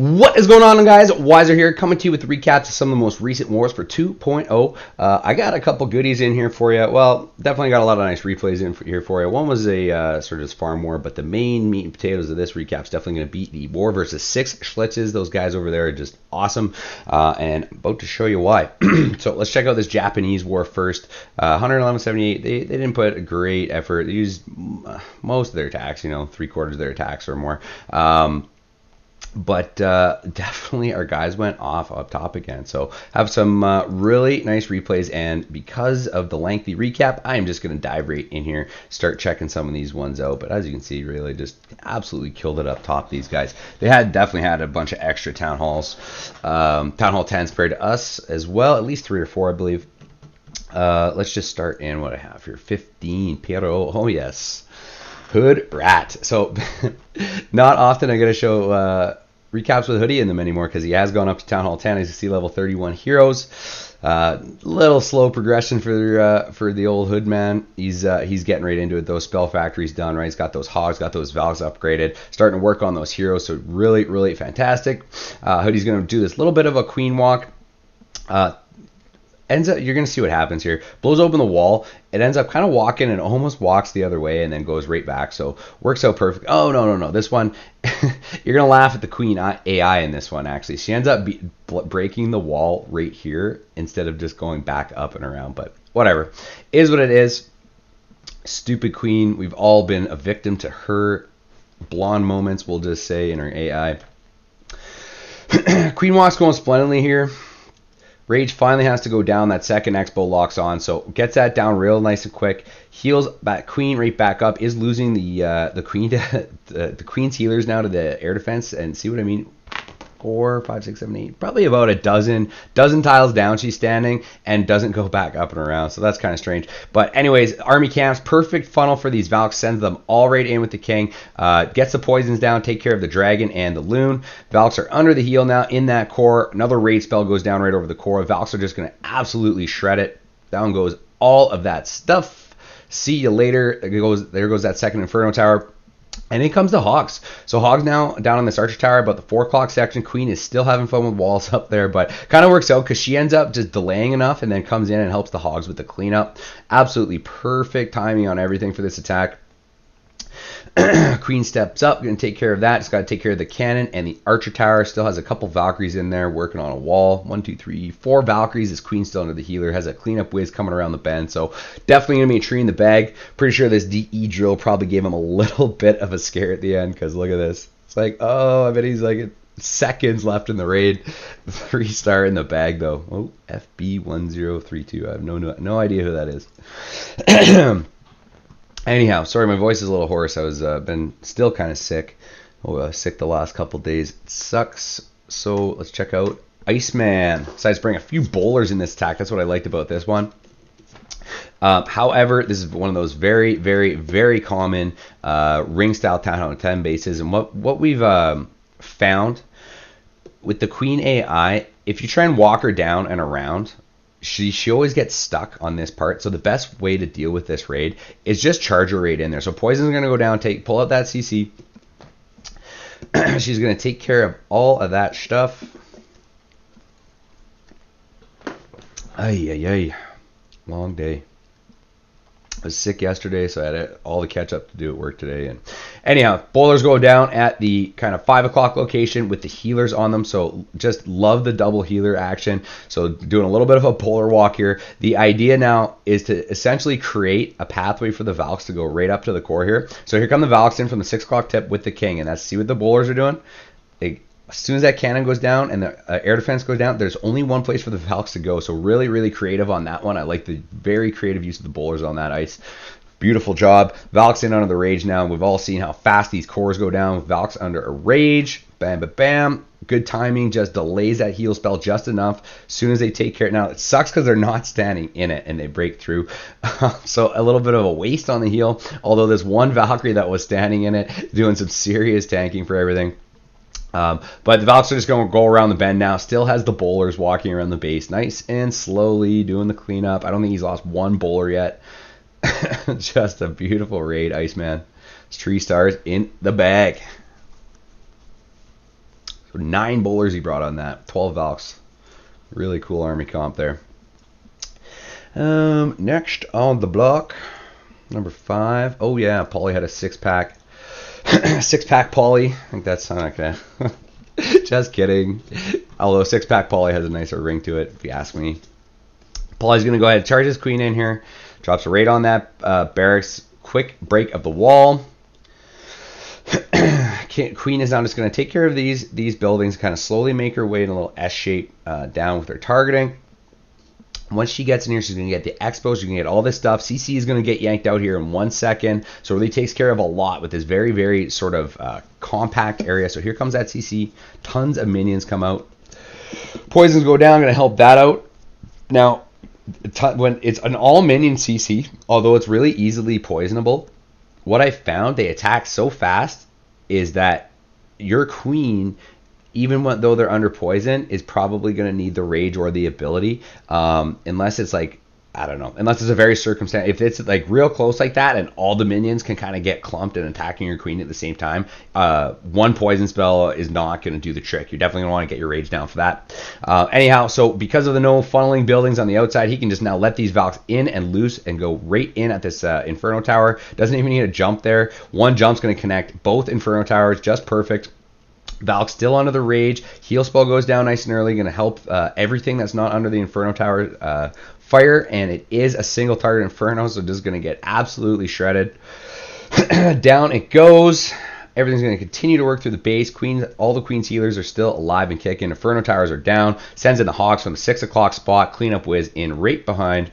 What is going on, guys? Wiser here, coming to you with recaps of some of the most recent wars for 2.0. Uh, I got a couple goodies in here for you. Well, definitely got a lot of nice replays in for, here for you. One was a uh, sort of farm war, but the main meat and potatoes of this recap is definitely going to beat the war versus six Schlitzes. Those guys over there are just awesome, uh, and about to show you why. so let's check out this Japanese war first. Uh, 111.78. They, they didn't put a great effort. They used most of their attacks, you know, three quarters of their attacks or more. Um, but uh, definitely our guys went off up top again. So have some uh, really nice replays, and because of the lengthy recap, I am just going to dive right in here, start checking some of these ones out. But as you can see, really just absolutely killed it up top. These guys, they had definitely had a bunch of extra town halls, um, town hall 10s paired to us as well, at least three or four, I believe. Uh, let's just start in what I have here 15 Pero. Oh, yes. Hood Rat. So, not often I get to show uh, recaps with Hoodie in them anymore because he has gone up to Town Hall 10. He's a C level 31 heroes. Uh, little slow progression for uh, for the old hood man. He's uh, he's getting right into it. Those spell factories done right. He's got those hogs, got those Valks upgraded, starting to work on those heroes. So really, really fantastic. Uh, Hoodie's going to do this little bit of a queen walk. Ends up you're gonna see what happens here. Blows open the wall. It ends up kind of walking and almost walks the other way and then goes right back. So works out perfect. Oh no no no! This one you're gonna laugh at the queen AI in this one. Actually, she ends up be, breaking the wall right here instead of just going back up and around. But whatever, is what it is. Stupid queen. We've all been a victim to her blonde moments. We'll just say in her AI. queen walks going splendidly here. Rage finally has to go down. That second X-Bow locks on, so gets that down real nice and quick. Heals back Queen right back up. Is losing the uh, the Queen to, the, the Queen's healers now to the air defense. And see what I mean? Four, five, six, seven, eight, probably about a dozen, dozen tiles down she's standing and doesn't go back up and around. So that's kind of strange. But anyways, army camps, perfect funnel for these Valks, sends them all right in with the king, uh, gets the poisons down, take care of the dragon and the loon. Valks are under the heal now in that core. Another rage spell goes down right over the core. Valks are just going to absolutely shred it. Down goes all of that stuff. See you later. There goes, there goes that second Inferno Tower and it comes to Hogs. So Hogs now down on this Archer Tower, about the four o'clock section. Queen is still having fun with walls up there, but kind of works out because she ends up just delaying enough and then comes in and helps the Hogs with the cleanup. Absolutely perfect timing on everything for this attack. Queen steps up, going to take care of that. It's got to take care of the cannon and the archer tower. Still has a couple Valkyries in there working on a wall. One, two, three, four Valkyries. This Queen still under the healer. Has a cleanup whiz coming around the bend. So definitely going to be a tree in the bag. Pretty sure this DE drill probably gave him a little bit of a scare at the end because look at this. It's like, oh, I bet he's like seconds left in the raid. Three star in the bag though. Oh, FB1032. I have no no idea who that is. Anyhow, sorry, my voice is a little hoarse. I was uh, been still kind of sick. Oh, uh, sick the last couple days. It sucks. So let's check out Iceman. Decides to bring a few bowlers in this attack. That's what I liked about this one. Uh, however, this is one of those very, very, very common uh, ring style Town Hall 10 bases. And what what we've um, found with the Queen AI, if you try and walk her down and around, she she always gets stuck on this part. So the best way to deal with this raid is just charge her right in there. So poison's gonna go down, take pull out that CC. She's gonna take care of all of that stuff. Ay ay ay, long day. I was sick yesterday, so I had all the catch up to do at work today. And anyhow, bowlers go down at the kind of five o'clock location with the healers on them. So just love the double healer action. So doing a little bit of a bowler walk here. The idea now is to essentially create a pathway for the Valks to go right up to the core here. So here come the Valks in from the six o'clock tip with the king, and that's see what the bowlers are doing. They as soon as that cannon goes down and the uh, air defense goes down, there's only one place for the Valks to go. So really, really creative on that one. I like the very creative use of the bowlers on that ice. Beautiful job. Valks in under the rage now. We've all seen how fast these cores go down Valks under a rage. Bam, bam, bam. Good timing. Just delays that heal spell just enough. As soon as they take care. Now, it sucks because they're not standing in it and they break through. so a little bit of a waste on the heal. Although there's one Valkyrie that was standing in it doing some serious tanking for everything. Um, but the Valks are just going to go around the bend now. Still has the bowlers walking around the base, nice and slowly doing the cleanup. I don't think he's lost one bowler yet. just a beautiful raid, Iceman. It's tree stars in the bag. So nine bowlers he brought on that. 12 Valks. Really cool army comp there. Um, next on the block, number five. Oh yeah, Paulie had a six pack. Six pack Paulie. I think that's okay. Just kidding. Although six pack Paulie has a nicer ring to it, if you ask me. Paulie's gonna go ahead and charge his queen in here. Drops a raid on that uh, barracks. Quick break of the wall. Queen is now just going to take care of these these buildings, kind of slowly make her way in a little S shape uh, down with her targeting. Once she gets in here, she's going to get the X-Bows. She's going to get all this stuff. CC is going to get yanked out here in one second. So really takes care of a lot with this very, very sort of uh, compact area. So here comes that CC. Tons of minions come out. Poisons go down. Going to help that out. Now, when it's an all minion CC, although it's really easily poisonable, what I found they attack so fast is that your queen even when, though they're under poison, is probably going to need the rage or the ability, um, unless it's like I don't know, unless it's a very circumstance. If it's like real close like that, and all the minions can kind of get clumped and attacking your queen at the same time, uh, one poison spell is not going to do the trick. You're definitely going to want to get your rage down for that. Uh, anyhow, so because of the no funneling buildings on the outside, he can just now let these Valks in and loose and go right in at this uh, Inferno Tower. Doesn't even need a jump there. One jump's going to connect both Inferno Towers, just perfect. Valk still under the rage. Heal spell goes down nice and early. Going to help uh, everything that's not under the Inferno Tower uh, fire. And it is a single target Inferno, so just going to get absolutely shredded. down it goes. Everything's going to continue to work through the base. Queen, all the Queen's healers are still alive and kicking. Inferno Towers are down. Sends in the Hogs from the 6 o'clock spot. Cleanup whiz in right behind.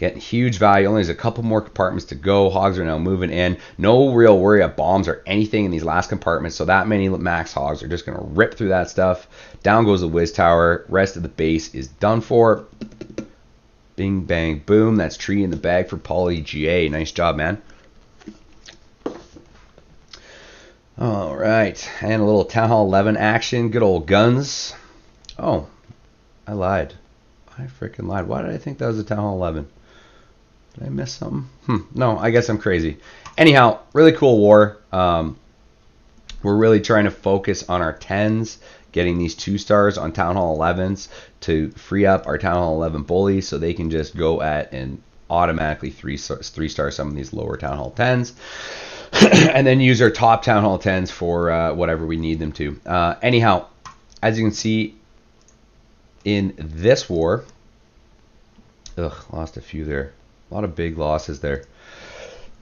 Getting huge value. Only there's a couple more compartments to go. Hogs are now moving in. No real worry of bombs or anything in these last compartments. So that many max hogs are just going to rip through that stuff. Down goes the whiz Tower. Rest of the base is done for. Bing, bang, boom. That's tree in the bag for Paulie GA. Nice job, man. All right. And a little Town Hall 11 action. Good old guns. Oh, I lied. I freaking lied. Why did I think that was a Town Hall 11? Did I miss something? Hmm. No, I guess I'm crazy. Anyhow, really cool war. Um, we're really trying to focus on our 10s, getting these two stars on Town Hall 11s to free up our Town Hall 11 bullies so they can just go at and automatically three three star some of these lower Town Hall 10s. and then use our top Town Hall 10s for uh, whatever we need them to. Uh, anyhow, as you can see in this war, ugh, lost a few there. A lot of big losses there.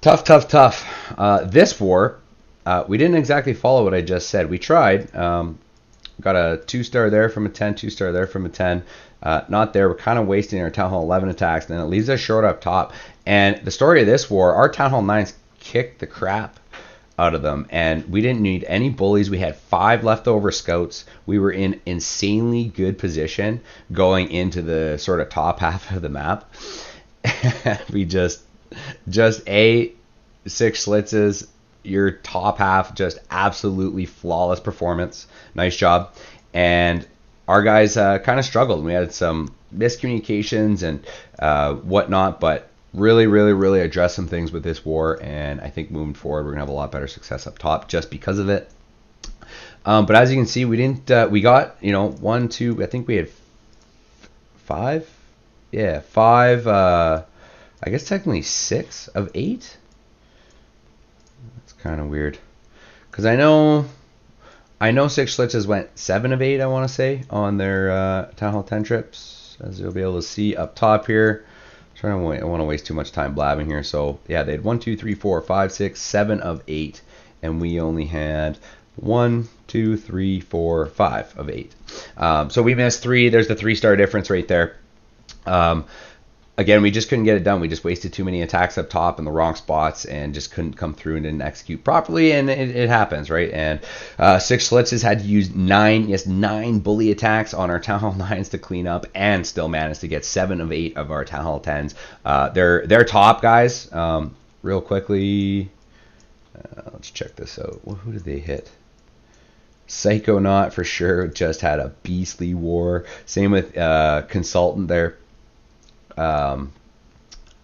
Tough, tough, tough. Uh, this war, uh, we didn't exactly follow what I just said. We tried. Um, got a two star there from a 10, two star there from a 10. Uh, not there. We're kind of wasting our Town Hall 11 attacks, and it leaves us short up top. And the story of this war, our Town Hall 9s kicked the crap out of them, and we didn't need any bullies. We had five leftover scouts. We were in insanely good position going into the sort of top half of the map. we just just a six schlitzes your top half just absolutely flawless performance. Nice job. And our guys uh, kind of struggled. We had some miscommunications and uh, whatnot but really really really addressed some things with this war and i think moving forward we're gonna have a lot better success up top just because of it. Um, but as you can see we didn't uh, we got you know one two i think we had five yeah, five. Uh, I guess technically six of eight. That's kind of weird, because I know, I know six schlitzes went seven of eight. I want to say on their uh, town hall ten trips, as you'll be able to see up top here. I'm trying to I want to waste too much time blabbing here. So yeah, they had one, two, three, four, five, six, seven of eight, and we only had one, two, three, four, five of eight. Um, so we missed three. There's the three star difference right there. Um, again, we just couldn't get it done. We just wasted too many attacks up top in the wrong spots and just couldn't come through and didn't execute properly. And it, it happens, right? And uh, Six Schlitzes had to use nine, yes, nine bully attacks on our Town Hall 9s to clean up and still managed to get seven of eight of our Town Hall 10s. Uh, they're, they're top guys. Um, real quickly, uh, let's check this out. Who did they hit? Psychonaut for sure just had a beastly war. Same with uh, Consultant there um,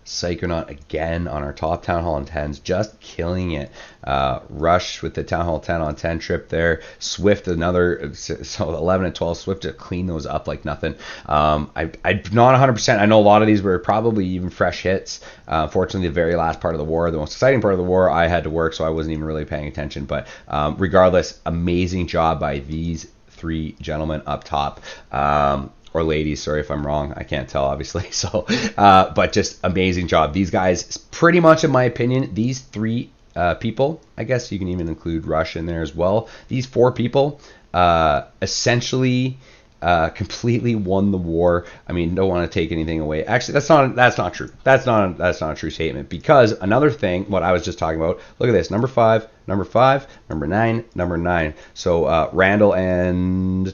Psychonaut again on our top Town Hall and 10s, just killing it. Uh, Rush with the Town Hall 10 on 10 trip there. Swift another, so 11 and 12. Swift to clean those up like nothing. Um, I, I'm not 100%. I know a lot of these were probably even fresh hits. Uh, fortunately, the very last part of the war, the most exciting part of the war, I had to work, so I wasn't even really paying attention. But um, regardless, amazing job by these three gentlemen up top. Um, or ladies. Sorry if I'm wrong. I can't tell, obviously. So, uh, but just amazing job. These guys, pretty much, in my opinion, these three uh, people, I guess you can even include Rush in there as well. These four people uh, essentially. Uh, completely won the war. I mean, don't want to take anything away. Actually, that's not that's not true. That's not that's not a true statement because another thing, what I was just talking about. Look at this: number five, number five, number nine, number nine. So uh, Randall and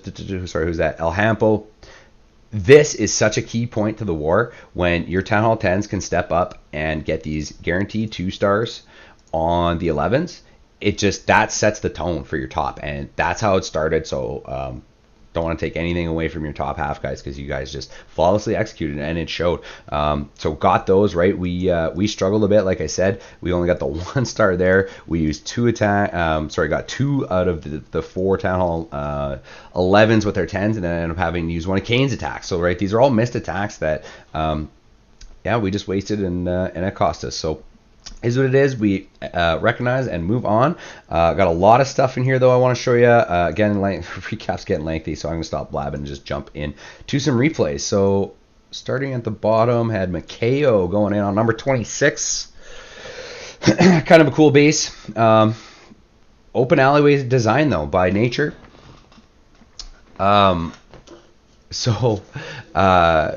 sorry, who's that? El Hampo this is such a key point to the war when your Town Hall 10s can step up and get these guaranteed two stars on the 11s. It just that sets the tone for your top, and that's how it started. So um, don't want to take anything away from your top half guys because you guys just flawlessly executed and it showed. Um, so got those right. We uh, we struggled a bit, like I said. We only got the one star there. We used two attack. Um, sorry, got two out of the, the four town hall uh, 11s with their 10s, and then ended up having to use one of Kane's attacks. So right, these are all missed attacks that. Um, yeah, we just wasted and uh, and it cost us. So is what it is. We uh, recognize and move on. Uh, got a lot of stuff in here though. I want to show you. Uh, again, length, recap's getting lengthy, so I'm gonna stop blabbing and just jump in to some replays. So starting at the bottom, had Mikhayo going in on number 26. kind of a cool base. Um, open alleyway design though by nature. Um, so uh,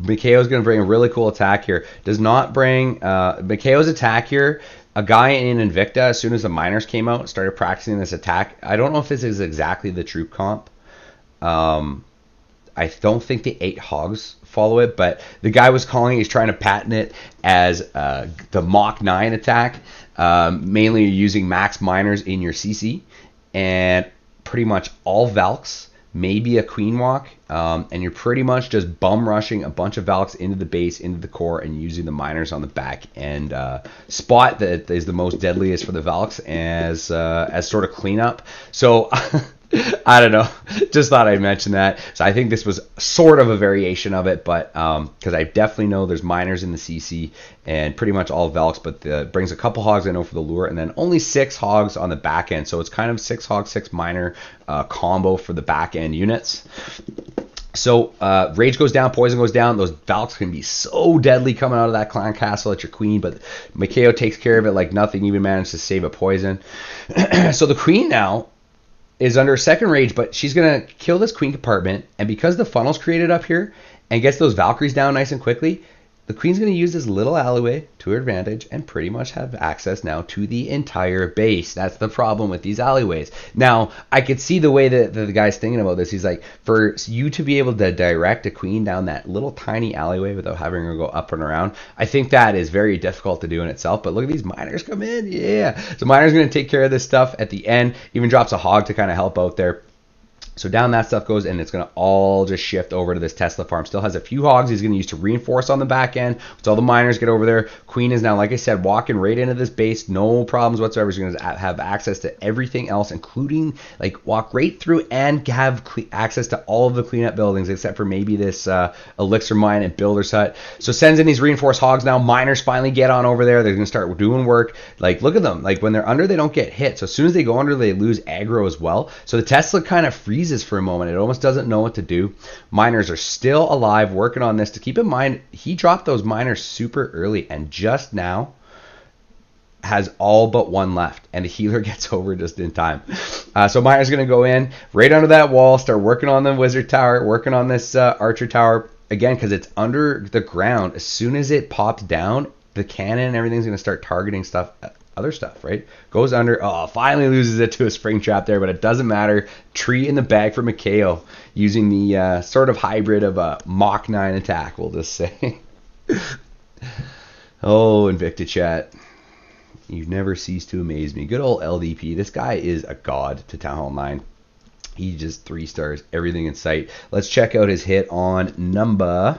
Mikhayo's going to bring a really cool attack here. Does not bring uh, attack here. A guy in Invicta, as soon as the miners came out, started practicing this attack. I don't know if this is exactly the troop comp. Um, I don't think the eight hogs follow it, but the guy was calling. He's trying to patent it as uh, the Mach Nine attack, um, mainly using max miners in your CC, and pretty much all Valks maybe a queen walk, um, and you're pretty much just bum rushing a bunch of Valks into the base, into the core, and using the miners on the back end uh, spot that is the most deadliest for the Valks as uh, as sort of cleanup. So I don't know. Just thought I'd mention that. So I think this was sort of a variation of it, but because um, I definitely know there's miners in the CC and pretty much all Valks, but the, brings a couple hogs I know for the lure, and then only six hogs on the back end. So it's kind of six hog, six miner uh, combo for the back end units. So uh, rage goes down, poison goes down. Those Valks can be so deadly coming out of that clan castle at your queen, but Mikhayo takes care of it like nothing. Even managed to save a poison. so the queen now is under second rage, but she's gonna kill this queen compartment, and because the funnel's created up here and gets those Valkyries down nice and quickly, the queen's going to use this little alleyway to her advantage and pretty much have access now to the entire base. That's the problem with these alleyways. Now, I could see the way that, the guy's thinking about this. He's like, for you to be able to direct a queen down that little tiny alleyway without having her go up and around, I think that is very difficult to do in itself. But look at these miners come in. Yeah. So miner's going to take care of this stuff at the end. Even drops a hog to kind of help out there. So down that stuff goes, and it's going to all just shift over to this Tesla farm. Still has a few hogs he's going to use to reinforce on the back end. So all the miners get over there. Queen is now, like I said, walking right into this base, no problems whatsoever. She's going to have access to everything else, including like walk right through and have access to all of the cleanup buildings, except for maybe this uh, elixir mine and builder's hut. So sends in these reinforced hogs now. Miners finally get on over there. They're going to start doing work. Like look at them. Like when they're under, they don't get hit. So as soon as they go under, they lose aggro as well. So the Tesla kind of freezes freezes for a moment. It almost doesn't know what to do. Miners are still alive working on this. To keep in mind, he dropped those miners super early and just now has all but one left, and the healer gets over just in time. Uh, so Miner's going to go in right under that wall, start working on the wizard tower, working on this uh, archer tower again because it's under the ground. As soon as it pops down, the cannon and everything's going to start targeting stuff other stuff, right? Goes under. Oh, finally loses it to a spring trap there, but it doesn't matter. Tree in the bag for Mikhayo using the uh, sort of hybrid of a Mach 9 attack, we'll just say. oh, Invicta chat. You never cease to amaze me. Good old LDP. This guy is a god to Town Hall 9. He just three stars, everything in sight. Let's check out his hit on number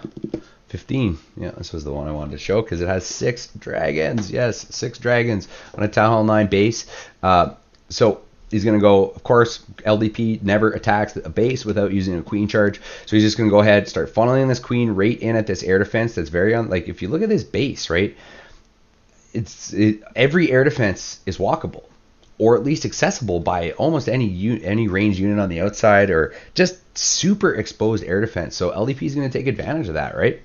15. Yeah, this was the one I wanted to show because it has six dragons. Yes, six dragons on a Town Hall 9 base. Uh, so he's going to go, of course, LDP never attacks a base without using a queen charge. So he's just going to go ahead, start funneling this queen right in at this air defense that's very on, like, if you look at this base, right, it's it, every air defense is walkable or at least accessible by almost any any range unit on the outside or just super exposed air defense. So LDP is going to take advantage of that, right?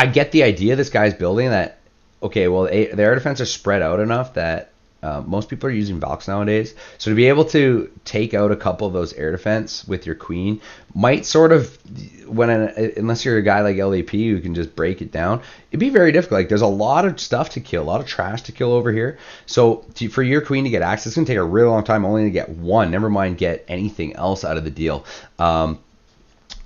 I get the idea this guy's building that okay, well, the air defense are spread out enough that uh, most people are using Valks nowadays, so to be able to take out a couple of those air defense with your queen might sort of, when an, unless you're a guy like LDP who can just break it down, it'd be very difficult. Like there's a lot of stuff to kill, a lot of trash to kill over here. So to, for your queen to get access, it's gonna take a really long time only to get one. Never mind get anything else out of the deal. Um,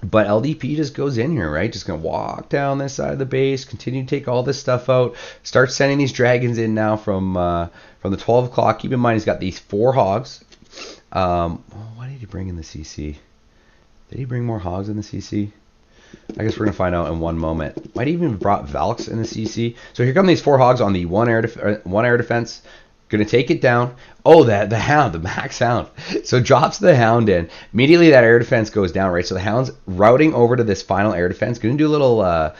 but LDP just goes in here, right? Just gonna walk down this side of the base, continue to take all this stuff out, start sending these dragons in now from uh, from the 12 o'clock. Keep in mind he's got these four hogs. Um, why did he bring in the CC? Did he bring more hogs in the CC? I guess we're gonna find out in one moment. Might even brought Valks in the CC. So here come these four hogs on the one air uh, one air defense. Gonna take it down. Oh, that the hound, the max hound. So drops the hound in. Immediately that air defense goes down, right? So the hound's routing over to this final air defense. Gonna do a little uh,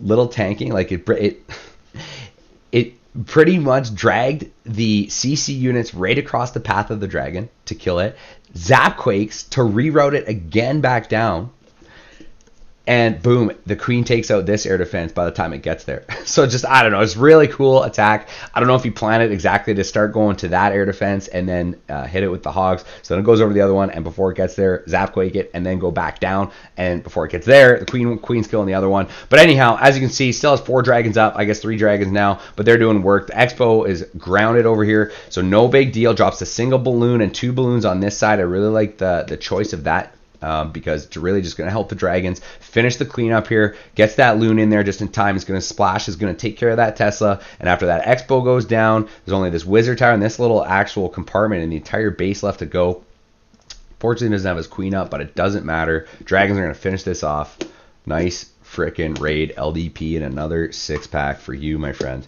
little tanking, like it it it pretty much dragged the CC units right across the path of the dragon to kill it. Zap quakes to reroute it again back down and boom, the queen takes out this air defense by the time it gets there. So just I don't know, it's really cool attack. I don't know if you plan it exactly to start going to that air defense and then uh, hit it with the hogs. So then it goes over the other one, and before it gets there, zap quake it, and then go back down. And before it gets there, the queen queen's killing the other one. But anyhow, as you can see, still has four dragons up. I guess three dragons now, but they're doing work. The X-Bow is grounded over here, so no big deal. Drops a single balloon and two balloons on this side. I really like the the choice of that um, because it's really just going to help the Dragons finish the cleanup here. Gets that loon in there just in time. It's going to splash. Is going to take care of that Tesla. And after that X-Bow goes down, there's only this Wizard Tower and this little actual compartment and the entire base left to go. Fortunately, doesn't have his queen up, but it doesn't matter. Dragons are going to finish this off. Nice frickin' raid LDP and another six pack for you, my friend.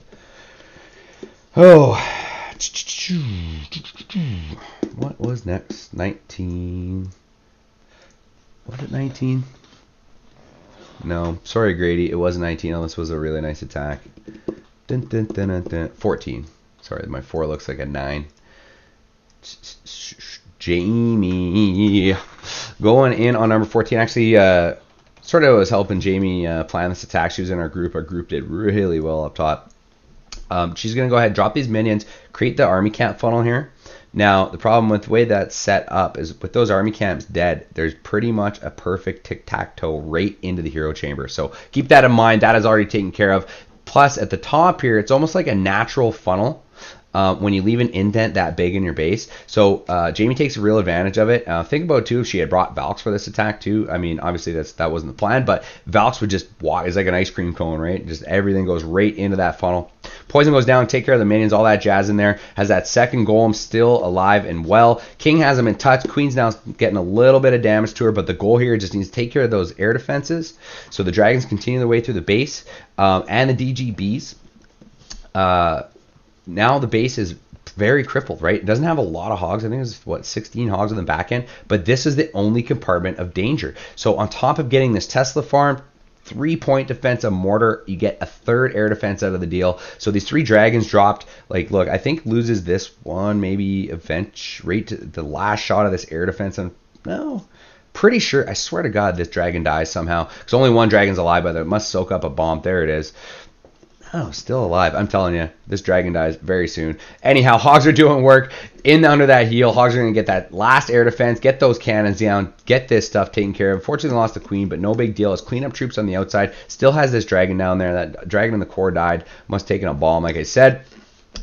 Oh. What was next? 19. Was it 19? No, sorry, Grady. It was 19. Oh, this was a really nice attack. Dun, dun, dun, 14. Sorry, my 4 looks like a 9. Jamie. Going in on number 14. Actually, uh, sort of was helping Jamie uh, plan this attack. She was in our group. Our group did really well up top. Um, she's going to go ahead, drop these minions, create the army camp funnel here. Now, the problem with the way that's set up is with those army camps dead, there's pretty much a perfect tic tac toe right into the hero chamber. So keep that in mind. That is already taken care of. Plus, at the top here, it's almost like a natural funnel. Uh, when you leave an indent that big in your base. So uh, Jamie takes real advantage of it. Uh, think about too if she had brought Valks for this attack too. I mean, obviously that's that wasn't the plan, but Valks would just walk. It's like an ice cream cone, right? Just everything goes right into that funnel. Poison goes down, take care of the minions, all that jazz in there. Has that second golem still alive and well. King has him in touch. Queen's now getting a little bit of damage to her, but the goal here just needs to take care of those air defenses. So the dragons continue their way through the base um, and the DGBs. Uh, now the base is very crippled, right? It doesn't have a lot of hogs. I think it's what 16 hogs on the back end, but this is the only compartment of danger. So on top of getting this Tesla farm, three point defense, a mortar. You get a third air defense out of the deal. So these three dragons dropped. Like, look, I think loses this one, maybe event right to the last shot of this air defense. And no, pretty sure. I swear to God, this dragon dies somehow. Because only one dragon's alive, but it must soak up a bomb. There it is. Oh, still alive. I'm telling you, this dragon dies very soon. Anyhow, Hogs are doing work in under that heal. Hogs are going to get that last air defense, get those cannons down, get this stuff taken care of. Fortunately, lost the queen, but no big deal. As cleanup troops on the outside. Still has this dragon down there. That dragon in the core died. Must have taken a bomb, like I said.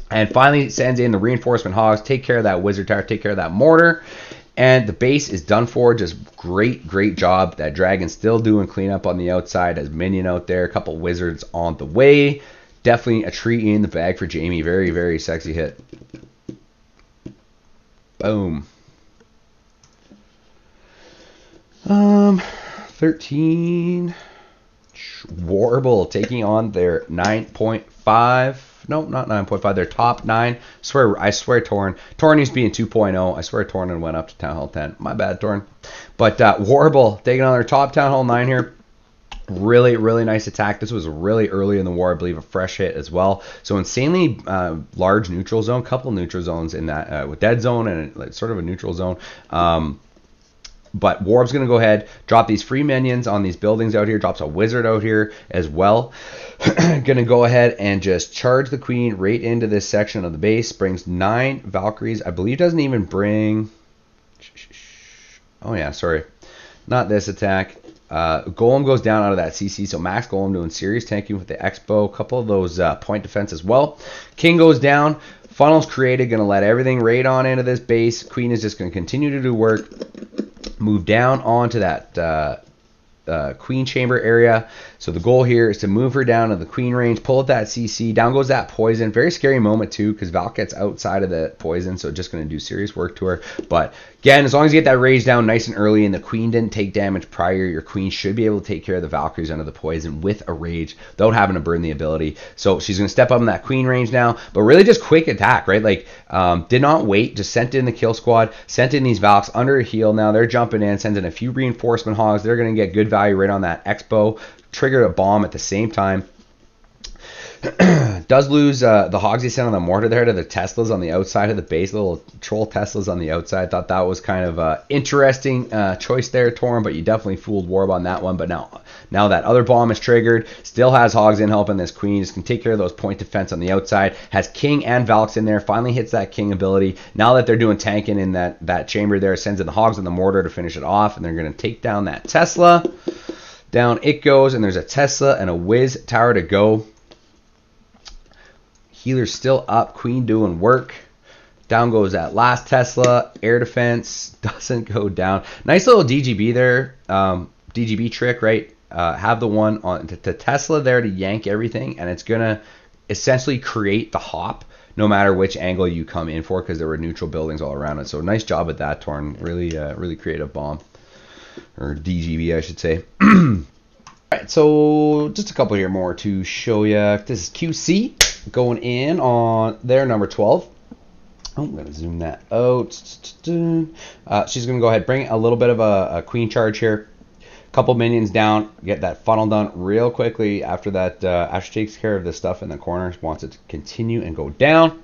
And finally sends in the reinforcement hogs. Take care of that wizard tower. Take care of that mortar. And the base is done for. Just great, great job. That dragon still doing cleanup on the outside. Has minion out there. A couple wizards on the way definitely a treat in the bag for Jamie. Very, very sexy hit. Boom. Um, 13. Warble taking on their 9.5. No, not 9.5. Their top nine. Swear, I swear, Torn. Torn used to be in 2.0. I swear, Torn and went up to Town Hall 10. My bad, Torn. But uh, Warble taking on their top Town Hall 9 here. Really, really nice attack. This was really early in the war, I believe, a fresh hit as well. So insanely uh, large neutral zone, couple neutral zones in that uh, with dead zone and like, sort of a neutral zone. Um, but Warb's going to go ahead, drop these free minions on these buildings out here, drops a wizard out here as well. going to go ahead and just charge the queen right into this section of the base. Brings nine Valkyries. I believe doesn't even bring. Oh, yeah, sorry. Not this attack. Uh, Golem goes down out of that CC, so Max Golem doing serious tanking with the X-Bow. A couple of those uh, point defense as well. King goes down. Funnels created, going to let everything raid on into this base. Queen is just going to continue to do work move down onto that uh, uh, queen chamber area. So the goal here is to move her down to the queen range, pull at that CC. Down goes that poison. Very scary moment too, because Val gets outside of the poison, so just going to do serious work to her. But again, as long as you get that rage down nice and early, and the queen didn't take damage prior, your queen should be able to take care of the Valkyries under the poison with a rage without having to burn the ability. So she's going to step up in that queen range now, but really just quick attack, right? Like um, did not wait, just sent in the kill squad, sent in these Valks under a heal. Now they're jumping in, sends in a few reinforcement hogs. They're going to get good value right on that X-Bow triggered a bomb at the same time. Does lose uh, the hogs he sent on the mortar there to the Teslas on the outside of the base, little troll Teslas on the outside. Thought that was kind of a interesting uh, choice there, Torn, but you definitely fooled Warb on that one. But now, now that other bomb is triggered, still has hogs in helping this queen. Just can take care of those point defense on the outside. Has king and Valks in there. Finally hits that king ability. Now that they're doing tanking in that that chamber there, sends in the hogs on the mortar to finish it off, and they're going to take down that Tesla. Down it goes, and there's a Tesla and a Wiz tower to go. Healer's still up. Queen doing work. Down goes that last Tesla. Air defense doesn't go down. Nice little DGB there. Um, DGB trick, right? Uh, have the one on the Tesla there to yank everything, and it's gonna essentially create the hop no matter which angle you come in for because there were neutral buildings all around it. So nice job at that, Torn. Really, uh, really creative bomb or DGB, I should say. All right, so just a couple here more to show you. This is QC going in on their number 12. Oh, I'm going to zoom that out. Uh, she's going to go ahead bring a little bit of a, a queen charge here. Couple minions down, get that funnel done real quickly after that. Uh, after takes care of the stuff in the corners, wants it to continue and go down.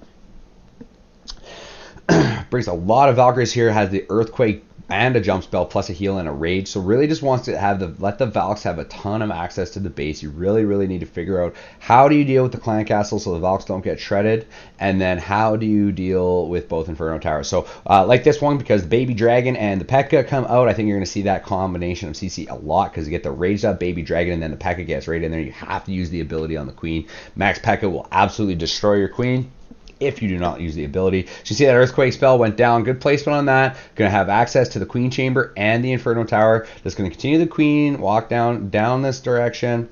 Brings a lot of Valkyries here. Has the earthquake and a jump spell plus a heal and a rage. So really just wants to have the let the Valks have a ton of access to the base. You really really need to figure out how do you deal with the clan castle so the Valks don't get shredded, and then how do you deal with both Inferno towers. So uh, like this one because the Baby Dragon and the P.E.K.K.A come out, I think you're going to see that combination of CC a lot because you get the raged up Baby Dragon and then the P.E.K.K.A gets right in there. You have to use the ability on the Queen. Max P.E.K.K.A will absolutely destroy your Queen if you do not use the ability. So you see that Earthquake spell went down. Good placement on that. Going to have access to the Queen Chamber and the Inferno Tower. That's going to continue the Queen, walk down down this direction.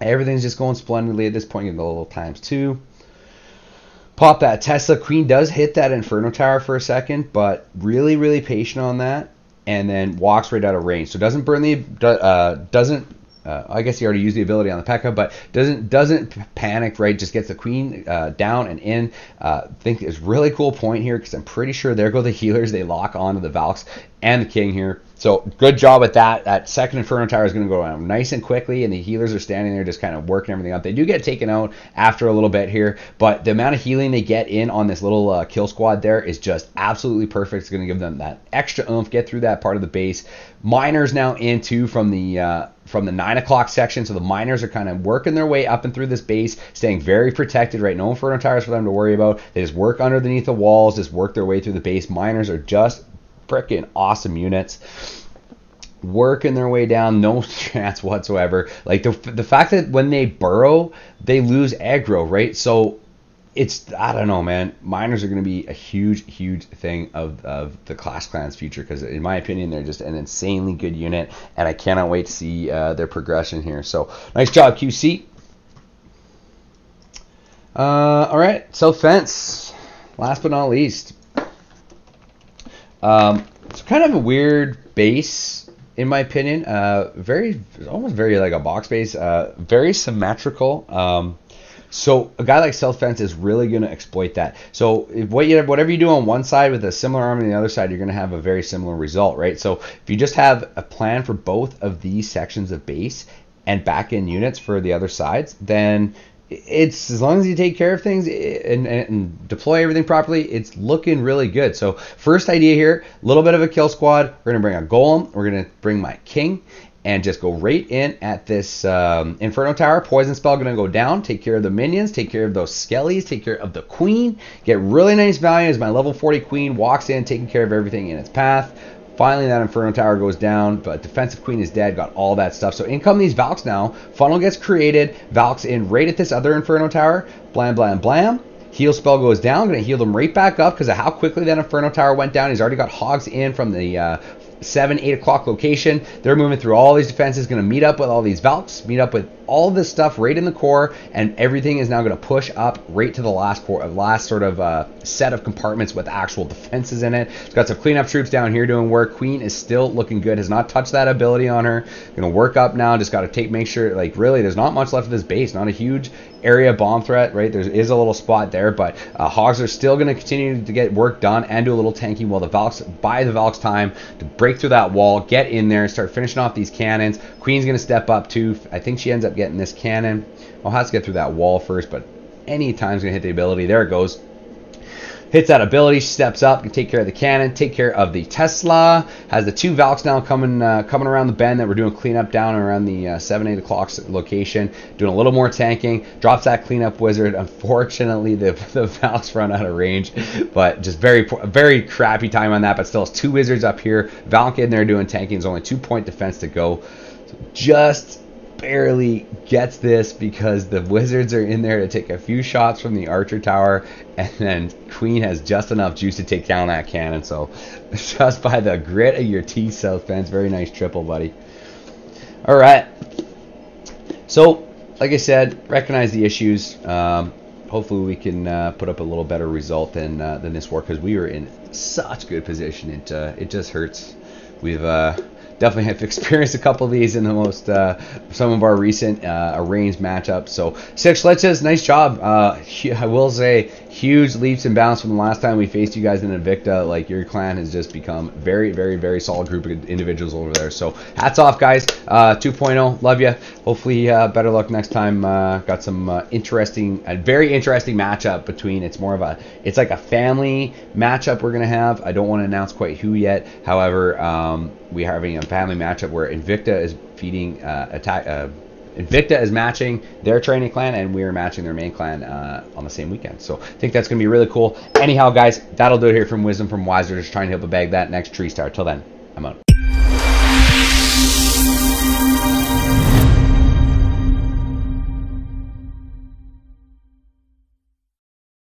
Everything's just going splendidly at this point. Give it a little times two. Pop that Tesla. Queen does hit that Inferno Tower for a second, but really, really patient on that. And then walks right out of range. So doesn't burn the uh, doesn't uh, I guess he already used the ability on the P.E.K.K.A, but doesn't doesn't panic, right? Just gets the queen uh, down and in. Uh, think is really cool point here because I'm pretty sure there go the healers. They lock onto the Valks and the king here. So good job with that. That second Inferno Tower is going to go around nice and quickly, and the healers are standing there just kind of working everything up. They do get taken out after a little bit here, but the amount of healing they get in on this little uh, kill squad there is just absolutely perfect. It's going to give them that extra oomph, get through that part of the base. Miners now into from the uh, from the nine o'clock section, so the miners are kind of working their way up and through this base, staying very protected. Right, no Inferno Towers for them to worry about. They just work underneath the walls, just work their way through the base. Miners are just freaking awesome units working their way down, no chance whatsoever. Like the the fact that when they burrow, they lose aggro, right? So it's I don't know, man. Miners are going to be a huge, huge thing of, of the Clash Clans future because, in my opinion, they're just an insanely good unit, and I cannot wait to see uh, their progression here. So nice job, QC. Uh, all right, so fence. Last but not least, um, it's kind of a weird base in my opinion. Uh, very, almost very like a box base. Uh, very symmetrical. Um, so a guy like Self Fence is really going to exploit that. So if what you, whatever you do on one side with a similar arm on the other side, you're going to have a very similar result, right? So if you just have a plan for both of these sections of base and back end units for the other sides, then it's as long as you take care of things and, and, deploy everything properly, it's looking really good. So first idea here, a little bit of a kill squad. We're gonna bring a golem. We're gonna bring my king and just go right in at this um, inferno tower. Poison spell gonna go down. Take care of the minions. Take care of those skellies. Take care of the queen. Get really nice value as my level 40 queen walks in, taking care of everything in its path. Finally, that Inferno Tower goes down, but Defensive Queen is dead, got all that stuff. So in come these Valks now. Funnel gets created. Valks in right at this other Inferno Tower. Blam, blam, blam. Heal spell goes down. Going to heal them right back up because of how quickly that Inferno Tower went down. He's already got Hogs in from the uh, 7, 8 o'clock location. They're moving through all these defenses, going to meet up with all these Valks, meet up with all this stuff right in the core, and everything is now going to push up right to the last core, last sort of uh, set of compartments with actual defenses in it. It's got some cleanup troops down here doing work. Queen is still looking good, has not touched that ability on her. Going to work up now, just got to take, make sure, like, really, there's not much left of this base, not a huge area bomb threat, right? There is a little spot there, but uh, Hogs are still going to continue to get work done and do a little tanking while the Valks buy the Valks time to break through that wall, get in there, and start finishing off these cannons. Queen's going to step up too. I think she ends up getting this cannon. I'll have to get through that wall first, but any time's going to hit the ability. There it goes hits that ability, steps up, can take care of the cannon, take care of the Tesla. Has the two Valks now coming uh, coming around the bend that we're doing cleanup down around the uh, 7, 8 o'clock location. Doing a little more tanking. Drops that cleanup wizard. Unfortunately, the, the Valks run out of range, but just very very crappy time on that. But still, two wizards up here. Valk in there doing tanking. There's only two point defense to go. So just barely gets this because the wizards are in there to take a few shots from the archer tower and then queen has just enough juice to take down that cannon. So just by the grit of your teeth Stealth Fence very nice triple buddy. All right. So like i said recognize the issues. Um, hopefully we can uh, put up a little better result than uh, than this war because we were in such good position. It uh, it just hurts. We've uh, definitely have experienced a couple of these in the most uh, some of our recent uh, arranged matchups. So six Schlitzes, nice job. Uh, I will say huge leaps and bounds from the last time we faced you guys in Invicta. Like your clan has just become very, very, very solid group of individuals over there. So hats off, guys. Uh, 2.0, love you. Hopefully, uh, better luck next time. Uh, got some uh, interesting, a very interesting matchup between. It's more of a, it's like a family matchup we're gonna have. I don't want to announce quite who yet. However, um, we are having a family matchup where Invicta is feeding uh, attack. Uh, Invicta is matching their training clan, and we are matching their main clan uh, on the same weekend. So I think that's going to be really cool. Anyhow, guys, that'll do it here from Wisdom from Wiser. Just trying to help a bag that next tree star. Till then, I'm out.